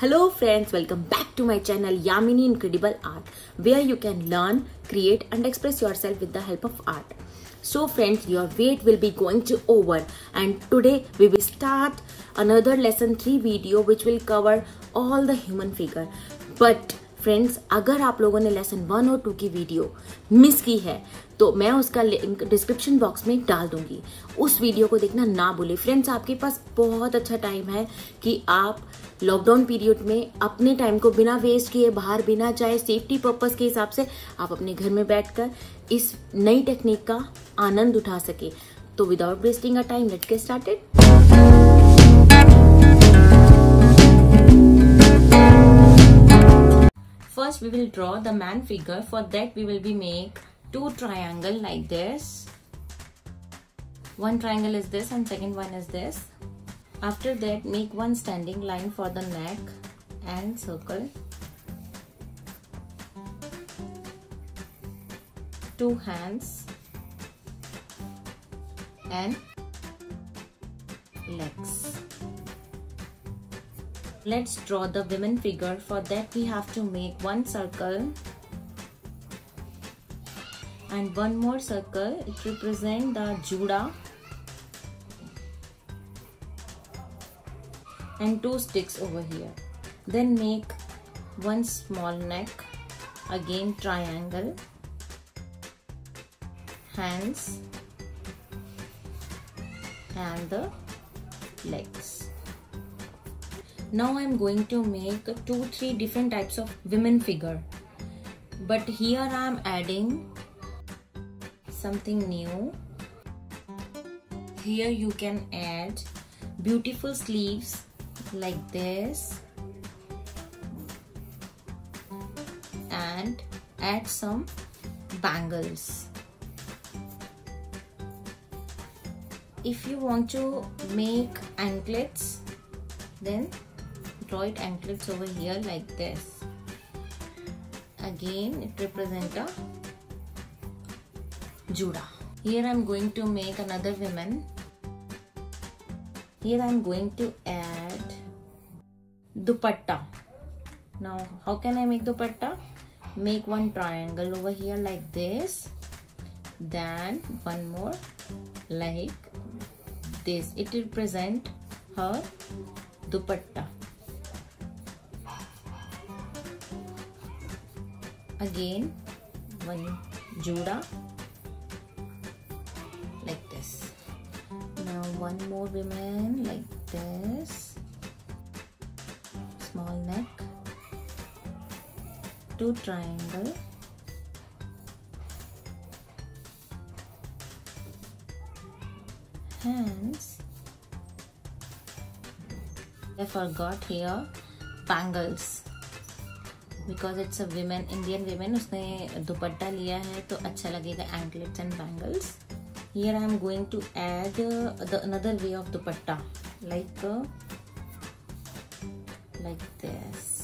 Hello friends, welcome back to my channel Yamini Incredible Art where you can learn, create and express yourself with the help of art. So friends, your wait will be going to over and today we will start another lesson 3 video which will cover all the human figure. But friends अगर आप लोगों ने lesson one और two की video miss की है तो मैं उसका लिंक डिस्क्रिप्शन बॉक्स में डाल दूँगी। उस वीडियो को देखना ना भूले। फ्रेंड्स आपके पास बहुत अच्छा टाइम है कि आप लॉकडाउन पीरियड में अपने टाइम को बिना वेस्ट किए, बाहर बिना चाहे सेफ्टी पर्पज के हिसाब से आप अपने घर में बैठकर इस नई टेक्निक का आनंद उठा सके। तो without wasting a time let get started First we will draw the man figure. For that we will be make two triangle like this. One triangle is this and second one is this. After that make one standing line for the neck and circle. Two hands and legs. Let's draw the women figure. For that we have to make one circle and one more circle. It represents the Judah and two sticks over here. Then make one small neck, again triangle, hands and the legs now i'm going to make two three different types of women figure. But here i'm adding something new. Here you can add beautiful sleeves like this. And add some bangles. If you want to make anklets then draw it anklets over here like this. Again it represents a Judah. Here I'm going to make another woman. Here I'm going to add dupatta. Now how can I make dupatta? Make one triangle over here like this. Then one more like this. It represent her dupatta again one Judah like this. Now one more woman like this. Small neck. Two triangle. Hands. I forgot here. Bangles because it's a women Indian women उसने दुपट्टा लिया है तो अच्छा लगेगा anklets and bangles here I am going to add the another way of dupatta like like this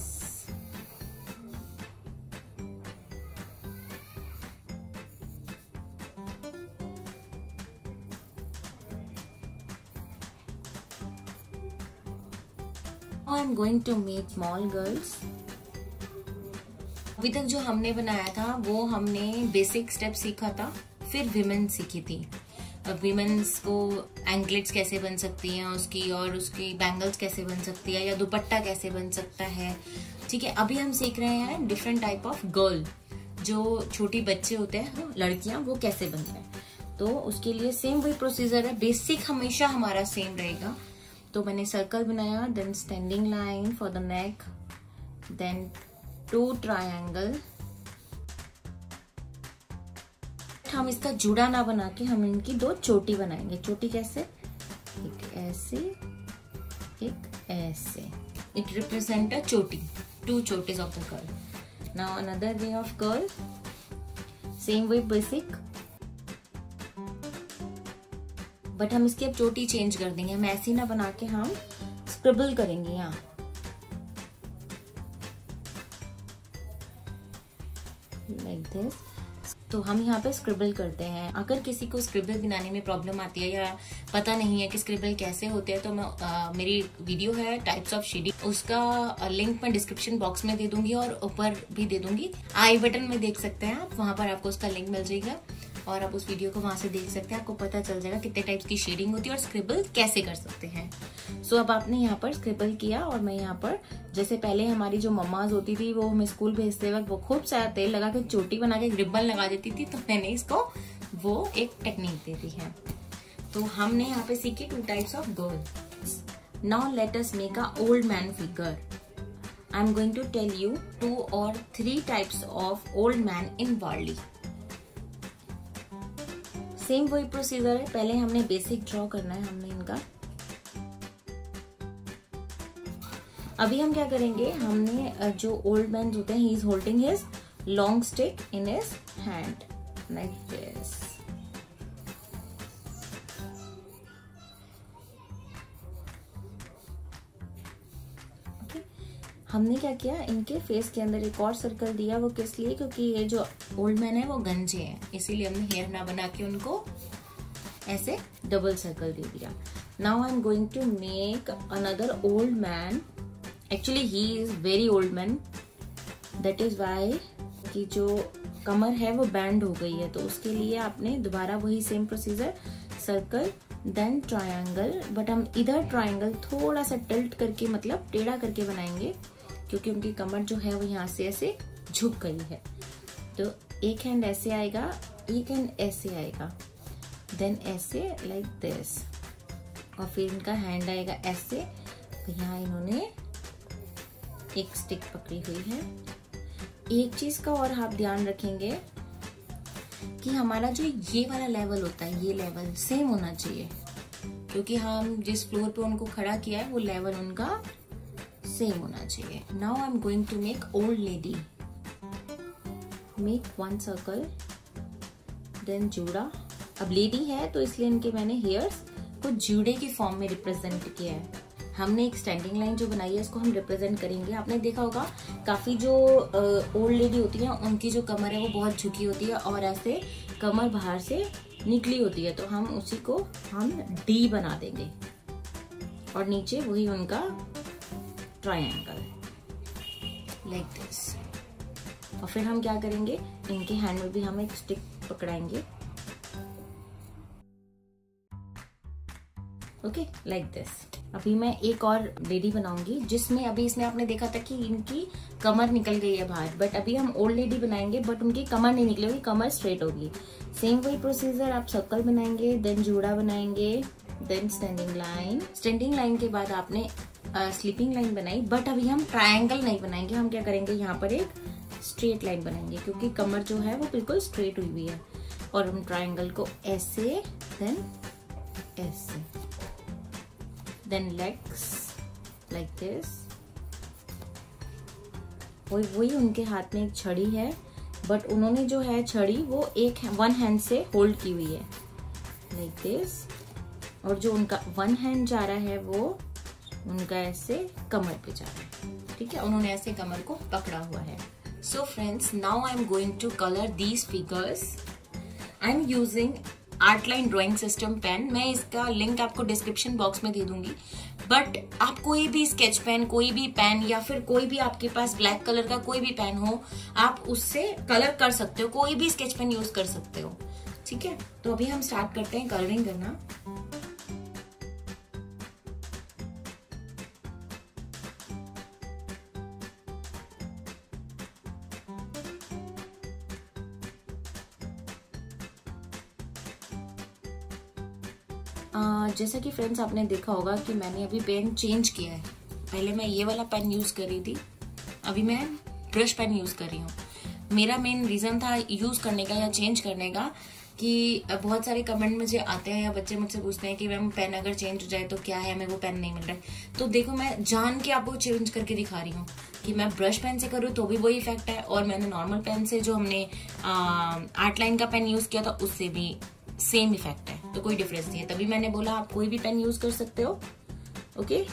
I am going to make small girls. अभी तक जो हमने बनाया था, वो हमने बेसिक स्टेप सीखा था, फिर विमेन सीखी थी। विमेन्स को एंकलेट्स कैसे बन सकती हैं, उसकी और उसकी बैंगल्स कैसे बन सकती है, या दुपट्टा कैसे बन सकता है। ठीक है, अभी हम सीख रहे हैं डिफरेंट टाइप ऑफ़ गर्ल जो छोटी बच्चे होते हैं लड़कियाँ, वो कैसे बनते हैं। तो उसके लिए सेम वही प्रोसीजर है। बेसिक हमेशा हमारा सेम रहेगा। तो मैंने सर्कल बनाया then standing line for the neck then two triangle हम इसका जुड़ा ना बना के हम इनकी दो चोटी बनाएँगे। चोटी कैसे? एक ऐसे एक ऐसे। It represent a choti. Two chotis of the curl now another way of curl same way basic but हम इसकी अब चोटी चेंज कर देंगे। हम ऐसी ना बना के हम स्क्रिबल करेंगे यहाँ। दिस तो हम यहाँ पे स्क्रिबल करते हैं। अगर किसी को स्क्रिबल बनाने में प्रॉब्लम आती है या पता नहीं है कि स्क्रिबल कैसे होते हैं तो मैं आ, मेरी वीडियो है टाइप्स ऑफ़ शेडिंग उसका लिंक मैं डिस्क्रिप्शन बॉक्स में दे दूँगी और ऊपर भी दे दूँगी। आई बटन में देख सकते हैं आप। वहाँ पर आपको उसका लिंक मिल जाएगा। और आप उस वीडियो को वहाँ से देख सकते हैं। आपको पता चल जाएगा कितने टाइप्स की शेडिंग होती है और स्क्रिबल कैसे कर सकते हैं। सो so, अब आपने यहाँ पर स्क्रिबल किया और मैं यहाँ पर जैसे पहले हमारी जो मम्माज होती थी वो हमें स्कूल भेजते वक्त वो खूब सारा तेल लगा के चोटी बना के रिबन लगा देती थी तो मैंने इसको वो एक टेक्निक दे दी है। तो हमने यहाँ पे सीखी two types of girl now let us make a old man figure I am going to tell you two और three types of old man in world same वही प्रोसीजर है। पहले हमने बेसिक ड्रॉ करना है हमने इनका। अभी हम क्या करेंगे? हमने जो ओल्ड मैन होते हैं he is holding his long stick in his hand like this हमने क्या किया? इनके फेस के अंदर एक और सर्कल दिया, वो किस लिए? क्योंकि ये जो ओल्ड मैन है, वो गंजे हैं। इसीलिए हमने हेयर ना बना के उनको ऐसे डबल सर्कल दे दिया। Now I am going to make another old man actually he is very old man that is why कि जो कमर है, वो बैंड हो गई है। तो उसके लिए आपने दोबारा वही same procedure circle then triangle but हम इधर ट्रायंगल थोड़ा सा टिल्ट करके मतलब टेढ़ा करके बनाएँगे। क्योंकि उनकी कमर जो है वो यहाँ से ऐसे झुक गई है। तो एक हैंड ऐसे आएगा, एक हैंड ऐसे आएगा। देन ऐसे लाइक दिस और फिर इनका हैंड आएगा ऐसे। तो यहाँ इन्होंने एक स्टिक पकड़ी हुई है। एक चीज़ का और आप ध्यान रखेंगे कि हमारा जो ये वाला लेवल होता है, ये लेवल सेम होना चाहिए। क्योंकि हम जिस फ्लोर पे उनको खड़ा किया है, वो लेवल उनका सेम होना चाहिए। Now I am going to make old lady make one circle then juda. अब लेडी है तो इसलिए इनके मैंने हेयर्स को जूड़े की फॉर्म में रिप्रेजेंट किया है। हमने एक स्टैंडिंग लाइन जो बनाई है इसको हम रिप्रेजेंट करेंगे। आपने देखा होगा, काफ़ी जो ओल्ड लेडी होती है, उनकी जो कमर है, वो बहुत झुकी होती है और ऐसे कमर बाहर से निकली होती है। तो हम उसी को, हम डी बना देंगे। और नीचे वही उनका ट्रायंगल लाइक दिस और फिर हम क्या करेंगे? इनके हैंड में भी हम एक स्टिक पकड़ाएँगे। ओके लाइक दिस अभी मैं एक और लेडी बनाऊँगी, जिसमें अभी इसमें आपने देखा था कि इनकी कमर निकल गई है बाहर। बट अभी हम ओल्ड लेडी बनाएँगे बट उनकी कमर नहीं निकलेगी कमर स्ट्रेट होगी। सेम वही प्रोसीजर आप सर्कल बनाएँगे देन जूड़ा बनाएँगे then standing line standing line के बाद आपने स्लीपिंग लाइन बनाई बट अभी हम ट्रायंगल नहीं बनाएँगे। हम क्या करेंगे? यहाँ पर एक स्ट्रेट लाइन बनाएँगे, क्योंकि कमर जो है वो बिल्कुल स्ट्रेट हुई हुई है। और हम ट्राइंगल को ऐसे देन ऐसे। देन लेग्स लाइक दिस वही वही उनके हाथ में एक छड़ी है बट उन्होंने जो है छड़ी, वो एक वन हैंड से होल्ड की हुई है। लाइक दिस और जो उनका वन हैंड जा रहा है, वो उनका ऐसे कमर पे जा रहा है। ठीक है? उन्होंने ऐसे कमर को पकड़ा हुआ है। So friends now I am going to colour these figures I am using Artline drawing system pen मैं इसका लिंक आपको डिस्क्रिप्शन बॉक्स में दे दूँगी। बट आप कोई भी स्केच पेन कोई भी पेन या फिर कोई भी आपके पास ब्लैक कलर का कोई भी पेन हो, आप उससे कलर कर सकते हो, कोई भी स्केच पेन यूज़ कर सकते हो। ठीक है? तो अभी हम स्टार्ट करते हैं कलरिंग करना। जैसा कि फ्रेंड्स आपने देखा होगा कि मैंने अभी पेन चेंज किया है। पहले मैं ये वाला पेन यूज़ कर रही थी, अभी मैं ब्रश पेन यूज़ कर रही हूँ। मेरा मेन रीजन था यूज़ करने का या चेंज करने का कि बहुत सारे कमेंट मुझे आते हैं या बच्चे मुझसे पूछते हैं कि, मैम पेन अगर चेंज हो जाए तो क्या है? हमें वो पेन नहीं मिल रहा है। तो देखो, मैं जान के आपको चेंज करके दिखा रही हूँ कि मैं ब्रश पेन से करूँ तो भी वही इफ़ेक्ट है और मैंने नॉर्मल पेन से जो हमने आर्ट लाइन का पेन यूज़ किया था, उससे भी सेम इफ़ेक्ट है। तो कोई डिफरेंस नहीं है। तभी मैंने बोला, आप कोई भी पेन यूज़ कर सकते हो ओके